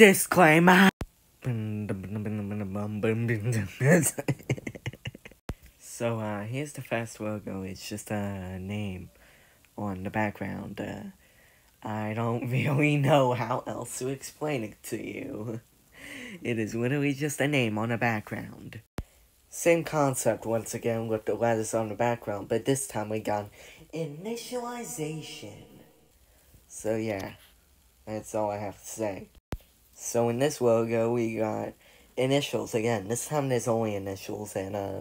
Disclaimer. so, uh, here's the first logo. It's just a name on the background. Uh, I don't really know how else to explain it to you. It is literally just a name on a background. Same concept once again with the letters on the background, but this time we got initialization. So yeah, that's all I have to say. So in this logo we got initials again. This time there's only initials and uh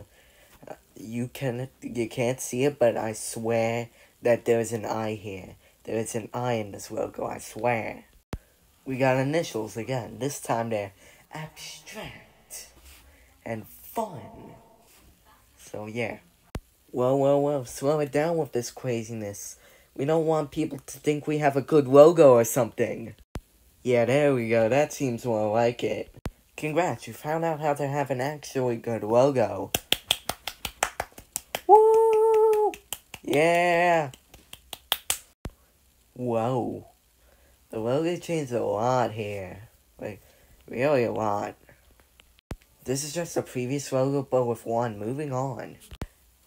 you can you can't see it but I swear that there's an I here. There's an I in this logo, I swear. We got initials again. This time they're abstract and fun. So yeah. Well, well, well, slow it down with this craziness. We don't want people to think we have a good logo or something. Yeah, there we go. That seems more like it. Congrats, you found out how to have an actually good logo. Woo! Yeah! Whoa. The logo changed a lot here. Like, really a lot. This is just a previous logo, but with one. Moving on.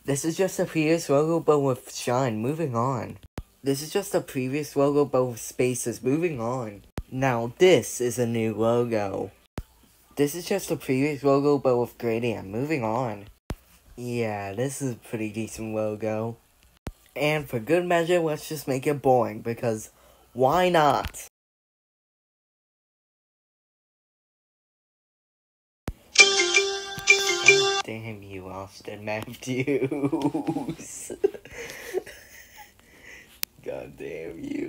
This is just a previous logo, but with shine. Moving on. This is just a previous logo, but with spaces. Moving on. Now, this is a new logo. This is just a previous logo, but with gradient. Moving on. Yeah, this is a pretty decent logo. And for good measure, let's just make it boring, because why not? Damn you, Austin Matthews. God damn you.